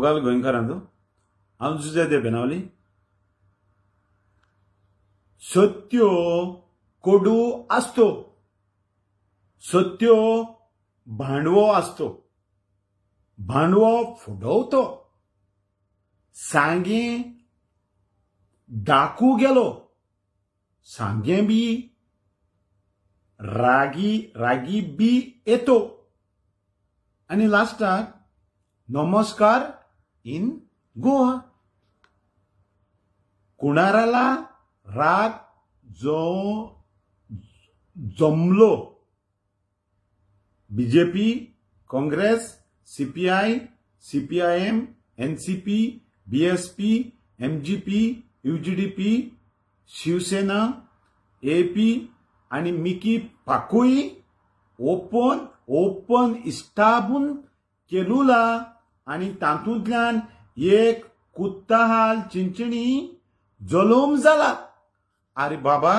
मुगाल गोंयकारांचो हांव जुजे de बेनावली सत्यो कोडू आसतो सत्यो भांडवो आसतो भांडवो फुडवतो सांगे डाकू गेलो सांगे बी रागी रागी बी येतो आणि लास्टाक नमस्कार इन गोवा. कुणाराला राग जो जमलो? BJP Congress CPI CPIM NCP BSP MGP UGDP Shiv Sena AP आणि मिकी पाकूय ओपन ओपन इस्टाबून केलुला. आणि तातूंतल्यान एक कुत्ताहाल चिंचणी जलोम जाला आरे बाबा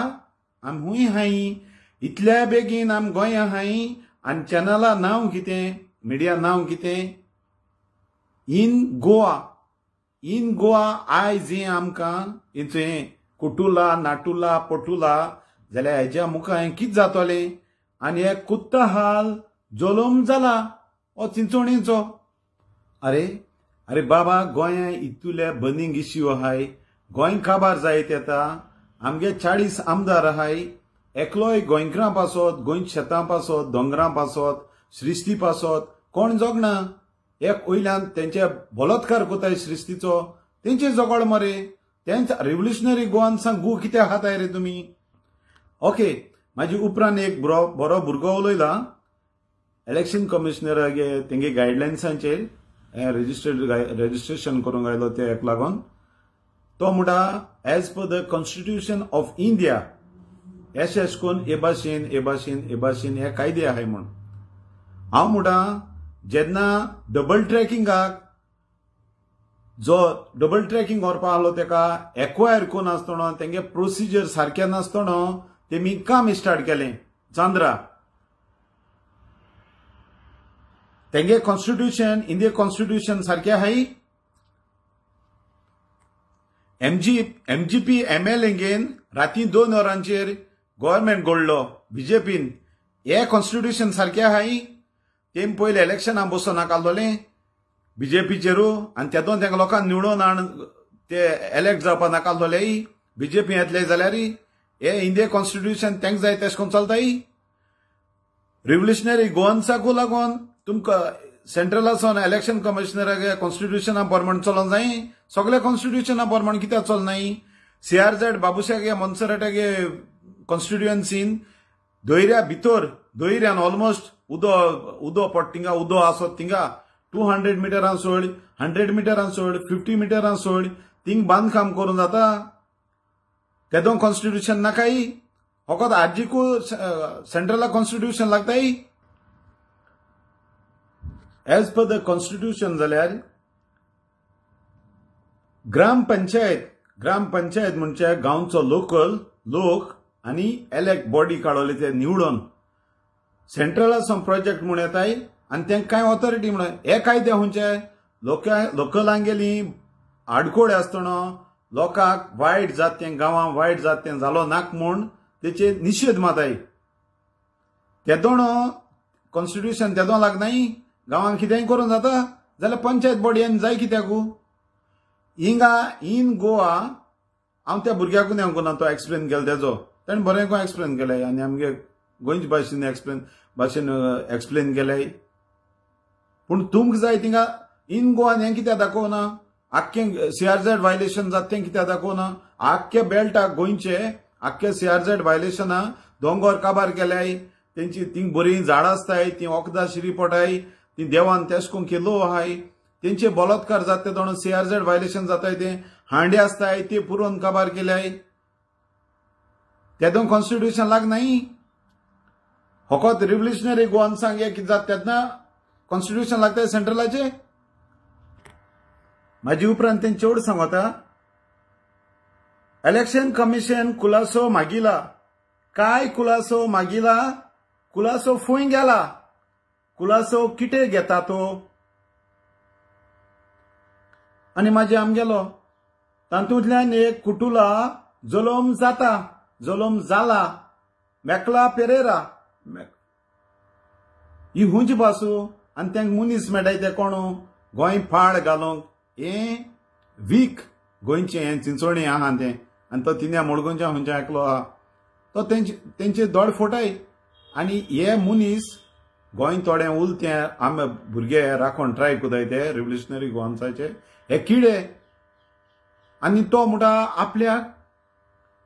आम हाई इतल्या बेगीन आम गोंया हाई आनी चॅनला नांव कितें मिडिया नांव कितें इन गोवा इन गोवा आयज हें आमकां हें कुटुला नाटुला पटुला जाल्यार हेज्या मुखार कितें जातोलें? आनी हे कुत्ता हाल जलोम जाला हो चिंचोणीचो. अरे अरे बाबा गोंया इतुल्या बर्निंग इश्यू आहाय गोंय काबार जायत येता. आमगे चाळीस आमदार आहाय एकलोय गोंयकारां पासत गोंय शेतां पासत दोंगरां पासत श्रिस्ती पासत कोण जगना एक वयल्यान तेंचे बलात्कार कोताय श्रिस्तीचो तेंचे जगळ मरे. तेंच रिवुल्युशनरी गोवान सांग गू कितें हाताय रे तुमी ओके म्हाजे उपरांत एक बरो बरो भुरगो उलयला. इलेक्शन कमिशनरागे तेंगे गायडलायन्सांचेर रजिस्ट्रेड रेजिस्ट्रेशन करूंक आयलो ते एक लागून तो म्हणटा as per the constitution of India S एश कोन हे भाशेन हे भाशेन हे भाशेन हे कायदे आहाय म्हूण हांव म्हणटा जेन्ना डबल ट्रॅकिंगाक जो डबल ट्रॅकिंग व्हरपा आसलो तेका एक्वायर करून आसतना तेंगे प्रोसिजर सारकें नासतना तेमी काम स्टार्ट केलें चांद्रा तेंगे कॉन्स्टिट्यूशन इंडिय कॉन्स्टिट्यूशन सारकें आहाय एमजी एमजीपी एम एल एंगेन राती दोन वरांचेर गव्हर्मेंट गोडलो बीजेपीन हे कॉन्स्टिट्यूशन सारकें आहाय तेम पयले इलेक्शनां बसोन नाकालोलें बीजेपीचेरू आनी तेतून तेंका लोकांक निवडून हाड ते एलेक्ट जावपा नाकालोले बीजेपी येतले जाल्यार हे इंडिया कॉन्स्टिट्यूशन तेंक जाय तेश कोन चलताय रिव्होल्युशनरी गोवन्साकू लागून तुमकां सेंट्रलासून इलेक्शन कमिशनराक कॉन्स्टिट्यूशना प्रमाण चलोवंक जाय सगळे कॉन्स्टिट्यूशना प्रमाण कित्याक चलनाय सीआरझेड बाबुशागे मनसराटागे कॉन्स्टिट्युएन्सीन दोयऱ्या भितर दोयऱ्यान ऑलमोस्ट उदो उदो पड थिंगा उदो आसत थिंगा टू हंड्रेड मिटरां सोड हंड्रेड मिटरां सोड फिफ्टी मिटरां सोड थिंग बांदकाम करूं जाता। तेदो कॉन्स्टिट्यूशन नाकाय फकत आजीकू सेंट्रला कॉन्स्टिट्यूशन लागताय एज पर द कॉन्स्टिट्यूशन जाल्यार ग्रामपंचायत ग्रामपंचायत म्हणजे गांवचो लोकल लोक आनी एलेक्ट बॉडी काडवले ते निवडून. सेंट्रलासून प्रोजेक्ट म्हूण येताय आनी तेंका कांय ऑथॉरिटी म्हणून हे कायदे म्हणजे खंयचे लोकां लोकलांगेली आडकोड आसतना लोकांक वायट जात तें गांवां वायट जात तें जालो नाक म्हूण तेचे निशेध माताय तेदोण कॉन्स्टिट्यूशन तेदो लागनाय गांवांत कितेंय करूं जाता? जाल्यार पंचायत बॉडीन जाय कित्याकू? हिंगा इन गोवा हांव त्या भुरग्याकूय हांव कोना तो एक्सप्लेन केलो तेजो ताणें बरें को एक्सप्लेन केलें आनी आमगे गोंयचे भाशेन एक्सप्लेन भाशेन एक्सप्लेन केलें पूण तुमकां जाय थिंगा इन गोवान हें कित्याक दाखोवना आख्खें सीआरझेड वायलेशन जाता तें कित्याक दाखोवना आख्ख्या बेल्टाक गोंयचे आख्ख्या सीआरझेड वायलेशना दोंगर काबार केल्याय तेंची थिंग बरीं झाडां आसताय ती वखदां शिरी पोटाय ती देवान तेश कोन केल्लो आहाय तेंचे बलात्कार जाता ते सीआरझेड वायलेशन जाताय ते. हांडे आसताय ते पुरोवन काबार केल्याय तेदोन कॉन्स्टिट्यूशन लागनाय फकत रिव्होल्युशनरी गोवन्सांक हे कितें जाता तेन्ना कॉन्स्टिट्यूशन लागताय सेंट्रलाचे म्हाजे उपरांत तें चेवड सांगता इलेक्शन कमिशन खुलासो मागिला. काय खुलासो मागिला? खुलासो फूंय गेला. खुलासो कितें घेता तो? आनी म्हाजे आमगेलो तातूंतल्यान एक कुटुला जलोम जाता जलोम जाला मेकला पेरेरा ही हुंज बासू आनी तांकां मुनीस मेळटाय ते कोण? गोंय फाळ घालूंक हे वीक. गोंयचें हें चिंचोणी आहा तें. आनी तो तिन्या मडगोंच्या हुंच्या आयकलो आहा. तो तेंचे तेंचे दोड फोटाय आनी हे मुनीस गोंय थोडें उल आमे भुरगे राखोन ट्राय कोताय ते रिव्होल्युशनरी गोवन्साचे हे किडे आनी तो म्हणटा आपल्याक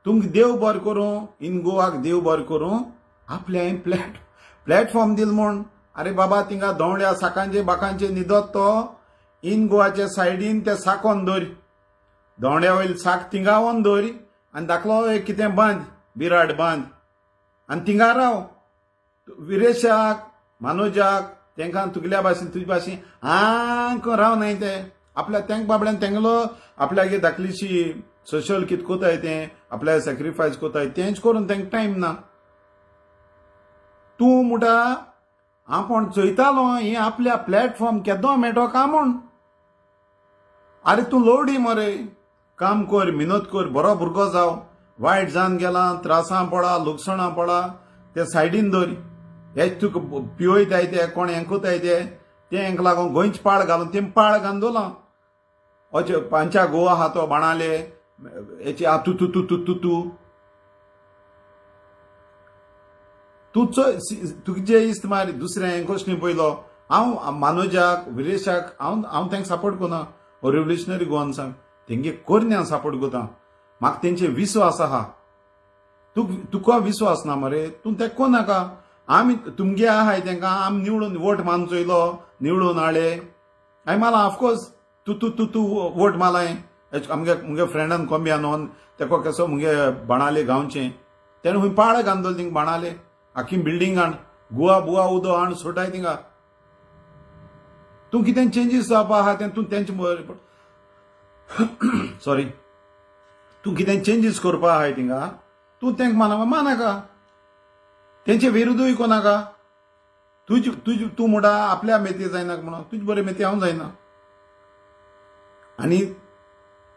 तुमकां देव बरें करूं इन गोवाक देव बरें करूं आपल्या प्लॅट प्लॅटफॉर्म दिल म्हूण अरे बाबा थिंगा दोंड्या साकांचे बाकांचे न्हिदत तो इन गोवाचे सायडीन ते साकोन दवर दोंड्या वयल साक थिंगा वन दवर आनी दाखलो एक कितें बांद बिराड बांद. आनी थिंगा राव विरेशाक मानोजाक तेंकां तुगल्या भाशेन तुजे भाशेन आंक राव न्हय ते. आपल्या तेंक बाबड्यान तेंगलो आपल्यागे धाकलीशी सोशल कित कोताय तें आपल्या सॅक्रिफायस कोताय तेंच करून तेंक टायम ना. तूं म्हुटा आपण चोयतालो हे आपल्या प्लॅटफॉर्म केदो मेळटो काय म्हूण आरे तूं लोडी मरे काम कर मिनत कर बरो भुरगो जाव. वायट जावन गेला त्रासां पडा लुकसाणां पडा ते सायडीन दवरी. हे तुका पिवयताय ते कोण हें कोताय ते हेंक लागून गोंयच पाळ घालून तें पाळ घालून दवरला अचे पांच्या गोवा आहा तो बाणाले हेचे आ तू तू तू तू तू तू तूं तुजे इस्त मार दुसऱ्या हें क्वेश्चन पयलो हांव मानोजाक विरेशाक हांव हांव तांकां सपोर्ट कोना रिव्होल्युशनरी गोवन्सांक तेंगे कोरने हांव सपोर्ट कोता म्हाका तेंचे विस्वास आहा तुका विस्वास ना मरे तूं तें कोनाका आमी तुमगे आहाय तेंकां आमी निवडून वोट मानचो येयलो निवडून हाडे हांवें माला ऑफकोर्स तूं तूं तूं तूं वोट मालाय. आमगे मुगे फ्रेंडान कोंब्या न्हू तेको केसो मुगे बाणाले गांवचें. तेणें खूंय पाळ घालतलो थिंग बाणाले आखी बिल्डींग हाण गुवा बुवा उदो हाण सोटाय तिंगा तूं कितें चेंजीस जावपा आहा तें तूं तेंचे सॉरी तूं कितें चेंजीस करपा आहाय तिंगा तूं तेंक माना मानाका. तेंचे विरुद्धूय कोनाका तुझ तुझ तूं म्हणटा आपल्या मेथी जायना म्हणून तुझ बरे मेथी हांव जायना आनी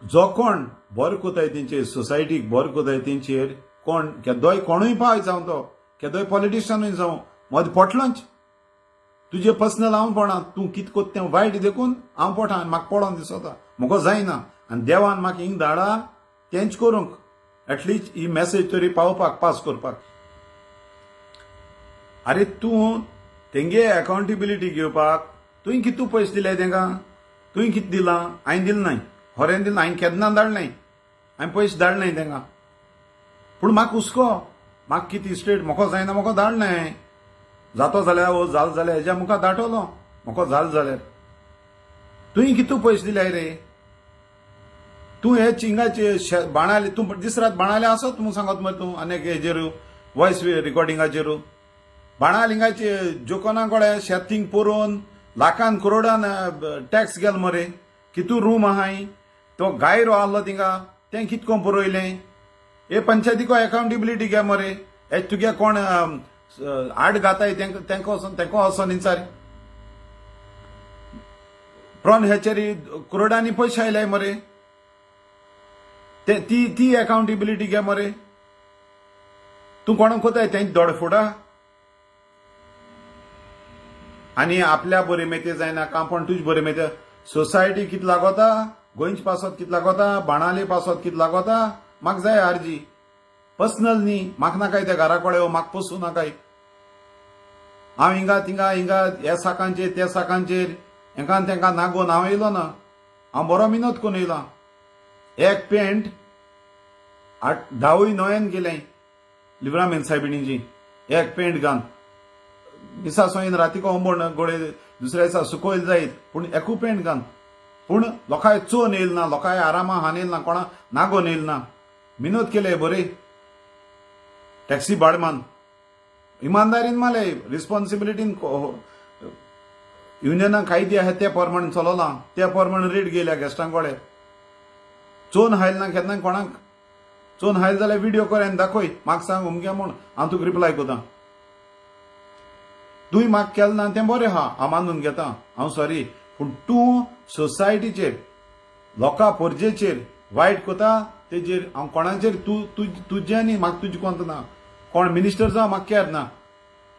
जो कोण बरो कोताय तेंचेर सोसायटीक बरो कोताय तेंचेर कोण केदोय कोणूय पावय जावं तो केदोय पॉलिटिशियनूय जावं मद पोटलोंच. तुजे पर्सनल हांव पडा तूं कित कोत तें वायट देखून हांव पोटा आनी म्हाका पडोन दिसता म्हाका जायना आनी देवान म्हाका हिंग धाडा तेंच करूंक. एटलिस्ट ही मॅसेज तरी पावपाक पास करपाक. आरे तूं तेंगे अकाउंटेबिलिटी घेवपाक तुवें कितू पयशे दिले तेंकां? तुवें कितें दिलां? हांवें दिलें नाय होरें दिलें हांवें केन्ना धाडलें हांवें पयशे धाडले तेंकां. पूण म्हाका हुस्को. म्हाका कितें स्टेट म्हाका जायना म्हाका धाडलें जातो जाल्यार हो जाल जाल्यार हेज्या मुखार धाडटलो म्हाका जाल जाल्यार. तुवें कितू पयशे दिले रे? तूं हे चिंगाचे बाणाले तूं दीस रात बाणाले आसत? म्हूण सांगत मरे तूं आनी हेजेर वॉयस रिकॉर्डिंगाचेर बाणालिंगाचे जोकोना कोडे शेत थिंग लाखान करोडान टॅक्स गेल मरे कितू रूम आहाय तो गायरो आहलो तिंगा तें कितको परोयलें? हे पंचायतीको अकाउंटेबिलिटी घे मरे हे तुगे कोण आड घाताय तेंको वचोन तेंको वचोन विचार प्रॉन हेचेरी करोडांनी पयशे आयले मरे ते ती ती अकाउंटेबिलिटी घे मरे. तूं कोणाक कोताय? तेंच दोडफोडा? आनी आपल्या बरे मेते जायना कांपण तुज बरे मेते. सोसायटी कित लागोता? गोंयच पासत कित लागोता? बाणाले पासत कित लागोता? म्हाका जाय आरजी. पर्सनल न्ही म्हाका नाकाय त्या घरा कडेन म्हाका पोसू नाकाय हांव हिंगा तिंगा हिंगा ह्या साकांचेर त्या साकांचेर हेका तेंका नागोवन हांव येयलो ना. हांव बरो मिनत करून येयला एक पेंट आठ धावूय न्हयेन गेलें. लिब्रामेन सायबिणीची एक पेंट घान. दिसा राती रातीको ओंबोण गोळे दुसऱ्या दिसा सुकयल जायत पूण एकू पेंट घान. पूण लोकांय चोन येयल ना लोकांय आरामा हानेल ना कोणा नागोन येयल ना. मिनोद केले बरे. टॅक्सी भाडमान इमानदारीन माले रिस्पॉन्सिबिलिटीन हो- युनियनाक कायदे आहा ते प्रमाणे चलोला. त्या प्रमाणे रेट गेल्या गेस्टांक कोडे चोन हायल ना केन्ना कोणाक? चोन हायल जाल्यार व्हिडिओ कोर दाखय. म्हाका सांग उमगे म्हूण. हांव तुका रिप्लाय कोता. तुवें म्हाका केलें ना तें बरें हा हांव मानून घेता. हांव सॉरी. पूण तूं सोसायटीचेर लोकां पोरजेचेर वायट कोता तेजेर हांव कोणाचेर तूं तुजें न्ही म्हाका तुजें कोंत ना. कोण मिनिस्टर जावं म्हाका केर ना.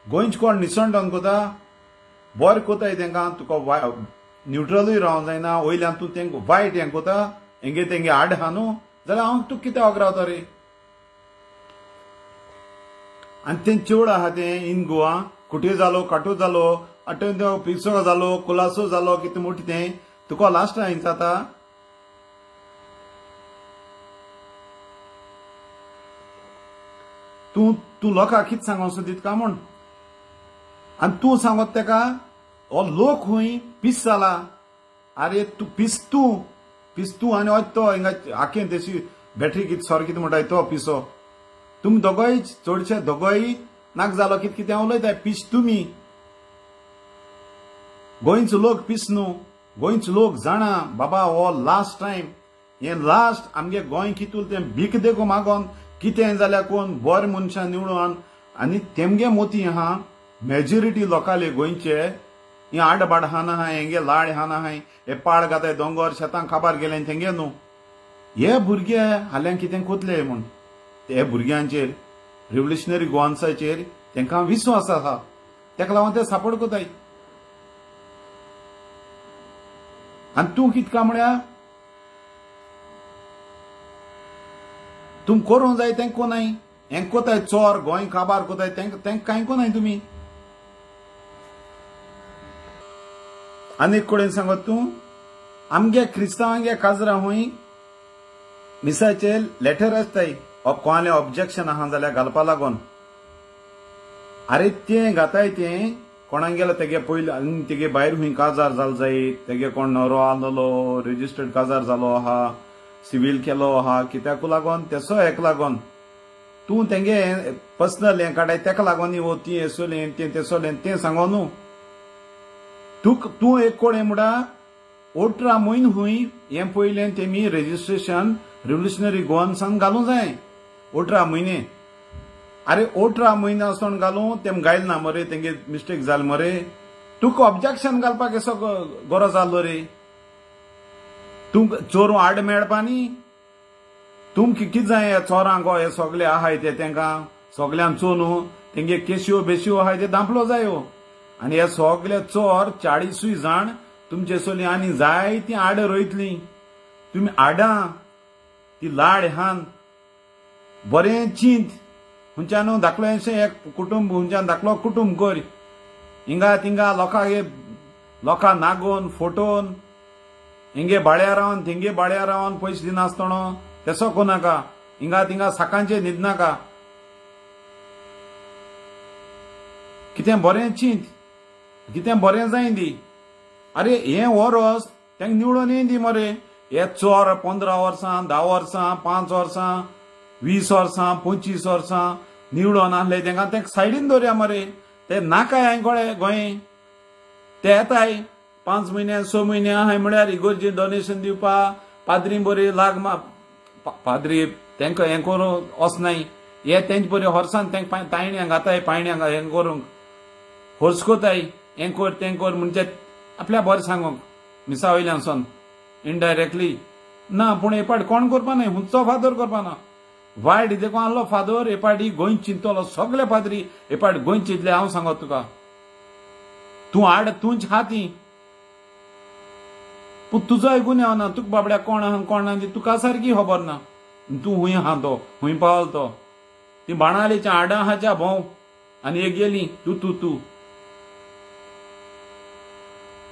गोंयच कोण निसंडोन कोता बरें कोताय तेंकां तुका वाय न्युट्रलूय रावंक जायना वयल्यान तूं तेंकां वायट हें कोता हेंगे तेंगे आड आहा न्हू जाल्यार हांव तुका कितें रावता रे आनी तें चेवड आहा तें इन गोवा कुठे जालो काटू जालो अटेंड पिसो जालो कुलासो जालो कितें मोठी तें. तुका लास्ट हांवें जाता तूं तूं लोकांक कितें सांगोन सोदीत काय म्हूण? आनी तूं सांगत तेका हो लोक खूंय पीस जाला आरे तूं पीस तूं पीस तूं आनी होच तो हिंगा आखेन तेशी बॅटरी कितें सोर कितें म्हणटाय तो पिसो. तुमी दोगोय चडशे दोगोय नाक जालो कितें कितें उलयताय पीस तुमी गोंयचो लोक पिस न्हू गोंयचो लोक जाणा बाबा हो लास्ट टायम हें लास्ट आमगे गोंय कितूल तें भीक देखो मागोन कितें जाल्यार कोण बरें मनशां निवडून. आनी तेमगे मोती आहा मेजॉरिटी लोकांले गोंयचे हे आडबाड हा ना हेंगे लाड हा ना हे पाड घाताय दोंगर शेतां काबार गेले तेंगे न्हू हे भुरगे हाल्यां कितें कोतले म्हूण? हे भुरग्यांचेर. रिव्होल्युशनरी गोवान्साचेर तेंकां विस्वास आसा तेका लागून ते सापोर्ट कोताय आनी तूं कित काय म्हळ्या तुम करूंक जाय तें कोनाय हें कोताय चोर गोंय काबार कोताय तेंकां कांय कोनाय तुमी आनीक कडेन सांगत तूं आमगे क्रिस्तांवांगे काजरां खंय मिसाचे लेटर आसताय कोणालें ऑब्जेक्शन आहा जाल्यार घालपा लागोन। आरे तें घाताय तें कोणाक गेलो तेगे पयलीं आनी तेगे भायर हुंय काजार जाल जाय तेगे कोण नवरो आलोलो रेजिस्टर्ड काजार जालो आहा सिवील केलो आहा कित्याक लागोन? तेसो हेका लागोन। तूं तेंगे पर्सनल हें काडाय तेका लागोन वो ती एसोलें तें तेसोलें तें सांगो न्हू तूं तूं एक कोण म्हणटा ओट्रा मोयन खूंय हें पयलें तेमी रेजिस्ट्रेशन रिवुल्युशनरी गोवन सांग घालूंक जाय। अठरा म्हयने अरे अठरा म्हयने आसोन घालूं तेम गायल ना मरे तेंगे मिस्टेक जाल मरे तुका ऑब्जेक्शन घालपाक असो गरज आसलो रे तूं चोरू आड मेळपा न्ही तुमकां कितें जाय चोरांक हे सगळे आहाय ते तेंकां सगळ्यांक चोनू तेंगे केशियो बेशियो आहाय ते दांपलो जायो आनी हे सगळे चोर चाळीसूय जाण तुमचे सोली आनी जायतीं आड रोयतलीं तुमी आडां ती लाड हान बरें चिंत खंयच्यान धाकलेशें एक कुटुंब हुंच्यान धाकलो कुटुंब कर. हिंगा तिंगा लोकांक लोकां नागोवन फोटोवन हिंगे बाळ्या रावन थिंगे बाळ्या रावन पयशे दिनासतना तेसो कोनाका हिंगा तिंगा साकांचे न्हिदनाका कितें बरें चिंत कितें बरें जाय दी अरे हें हो वरस तेंक निवडून येदी मरे. हे चोर पंदरा वर्सां धा वर्सां पांच वर्सां वीस वर्सां पंचवीस वर्सां निवडून आहले तेंकां तें सायडीन दवरया मरे. ते नाकाय हांवें गोळे गोंय. ते येताय पांच म्हयने स म्हयने हांयें म्हळ्यार इगोर्जी डोनेशन दिवपा पाद्री बरी लाग मा पाद्री तेंकां हें करूं वचनाय हे तेंचे बरी हॉर्सान तेंक तायण्यांक घाताय पायण्यांक हें करूंक. horस कोताय हें कर तें कर म्हणजे आपल्या बरें सांगूंक. मिसा वयल्यानसून इनडायरेक्टली ना पूण हे पाट कोण करपा न्हय हुंचो फादर करपा ना. वायट देखो आलो फादर हे पाटी गोंय चिंतलो सगळे फादरी हे गोंय चिंतले हांव सांगत तुका. तूं आड तूंच हाती पूण तुजो आयकून येवना तुका बाबड्या कोण आहा कोण ना म्हणजे तुका सारकी खबर ना. तूं हुंय आहा तो हुंय पावल तो ती बाणालेच्या आडा आहाच्या भोंव आनी एक गेली तूं तूं तूं.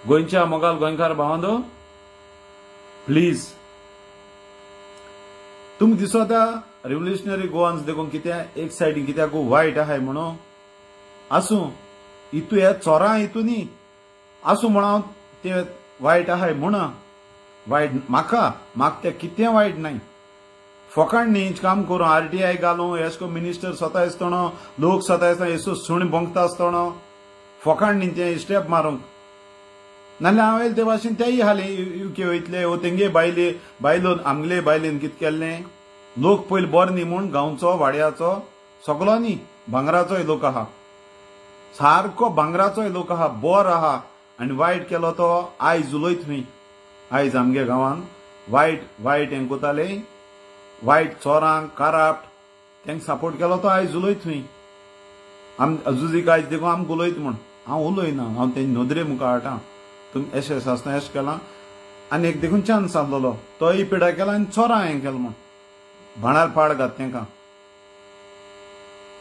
गोंयच्या मोगाल गोंयकार भावांदो प्लीज. तुमकां दिसोता रिव्होल्युशनरी गोवान्स देखून कित्याक एक सायडीन कित्याक वायट आहाय म्हणून आसूं हितू हे चोरां हितूनी आसूं म्हणून ते वायट आहाय म्हणा वायट म्हाका म्हाका ते कितें वायट नाय फकाण न्ही काम करूं आरटीआय घालूं एश को मिनिस्टर स्वता आसतना लोक स्वता आसतना एसो सुण भोंगता आसतना फकाण न्ही ते स्टेप मारूंक नाल्यार हांवें ते भाशेन तेय हाले युके वयतले वो तेंगे बायले बायलो आमगेले बायलेन कितें केल्लें लोक पयलीं बरो न्ही म्हूण गांवचो वाड्याचो सगलो न्ही भांगराचोय लोक आहा. सारको भांगराचोय लोक आहा बोर आहा आनी वायट केलो तो आयज उलय थंय आयज आमगे गांवांत वायट वायट हें कोताले वायट चोरांक काराप्ट तांकां सपोर्ट केलो तो आयज उलयत थंय आम अजुजीक आयज देखून आमकां उलयत म्हूण. हांव उलयना हांव तें नदरे मुखार हाडटा तुमी एशें एशें आसतना एशें केलां. आनी एक देखून चान्स आसलेलो. तोय पिडा केला आनी चोरां हें केलां म्हूण. भाणार पाड घात तेंका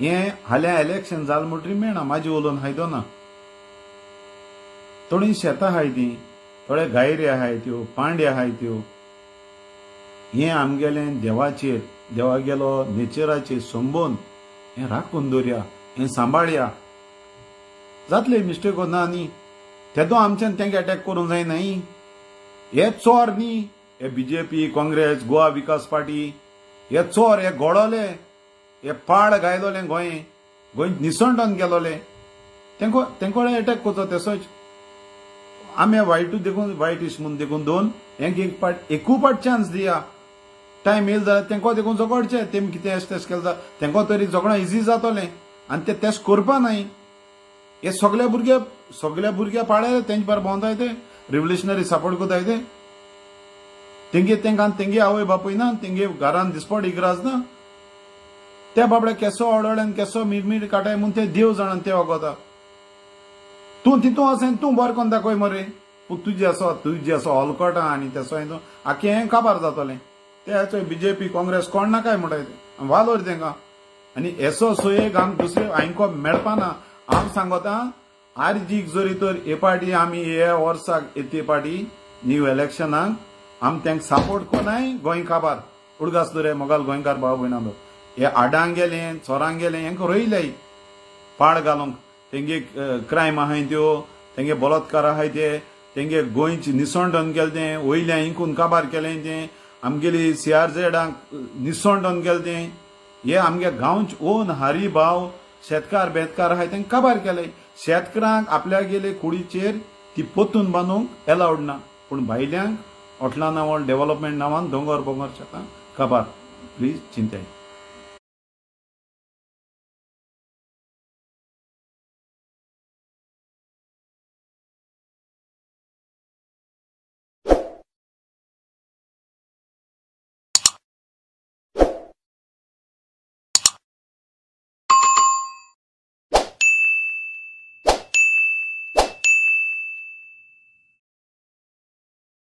हें हाल्या इलेक्शन जालें म्हणटरी मेळना म्हाजी उलोवन हायदो ना थोडीं शेतां आहाय तीं थोडे गायरे आहाय त्यो पांडे आहाय त्यो हें आमगेलें देवाचेर देवा गेलो नेचराचेर संबोन हें राखून दवरया हें सांबाळया जातले मिस्टेक ना न्ही तेदो आमच्यान तेंगे अटॅक करूंक जायना हे चोर न्ही हे BJP Congress Goa Vikas party हे चोर हे गोडोले हे पाड गायलोले गोंय गोंय निसंडोन गेलोले। तेंको तेंको एटॅक करचो तेसोच। आमी वायटू देखून वायट इश म्हूण देखून दोन हेंक एक पाट एकू पाट चान्स दिया। टायम येयलो जाल्यार तेंको देखून जोगडचे तेमी कितें अशें तेश केलें तेंको तरी जोगणा इजी जातोलें आनी ते तेश करपा नाय हे सगळे भुरगे सगळे भुरगे पाळे तेंचे बार भोंवताय ते रिव्होल्युशनरी सपोर्ट कोताय ते तेंगे तेंकां तेंगे आवय बापूय ना तेंगे घरान दिसपट इगराज ना त्या बाबडे केसो ओडोळ्यान केसो मिरमीर काटाय म्हूण ते देव जाणान ते वगोता तूं तितू असें तूं बरें कोन्न दाखय मरे पूण तुजें असो तुजें असो हलकटा आनी तेसो हें आख्खें हें काबार जातलें ते बीजेपी काँग्रेस कोण नाकाय म्हणटाय ते वालोर तेंकां आनी एसो सोयेक आमकां दुसरे आयको मेळपाना हांव सांगता आर जीक जरी तर हे पार्टी आमी हे वर्साक येते पार्टी न्यू इलेक्शनाक आम तेंक सापोर्ट कोनाय गोंय काबार उडगासलो रे मोगाल गोंयकार भाव भयणालो हे आडांक गेलें चोरांक गेलें हेंकां रोयले. पाड घालूंक. तेंगे क्रायम आहाय त्यो. तेंगे बलात्कार आहाय ते. तेंगे गोंयचे निसंडोन केलें तें वयल्या इंकून काबार केलें तें. आमगेली सी आर झेडांक निसंडोन केलें तें हे आमगे गांवचे ओन हारी भाव शेतकार बेतकार आहाय तेंकां काबार केले. शेतकारांक आपल्या गेले कुडीचेर ती पोत्तून बांदूंक एलावड ना. पूण भायल्यांक होटला नांवान डेव्हलपमेंट नांवान दोंगर बोंगर शेतां काबार प्लीज चिंताय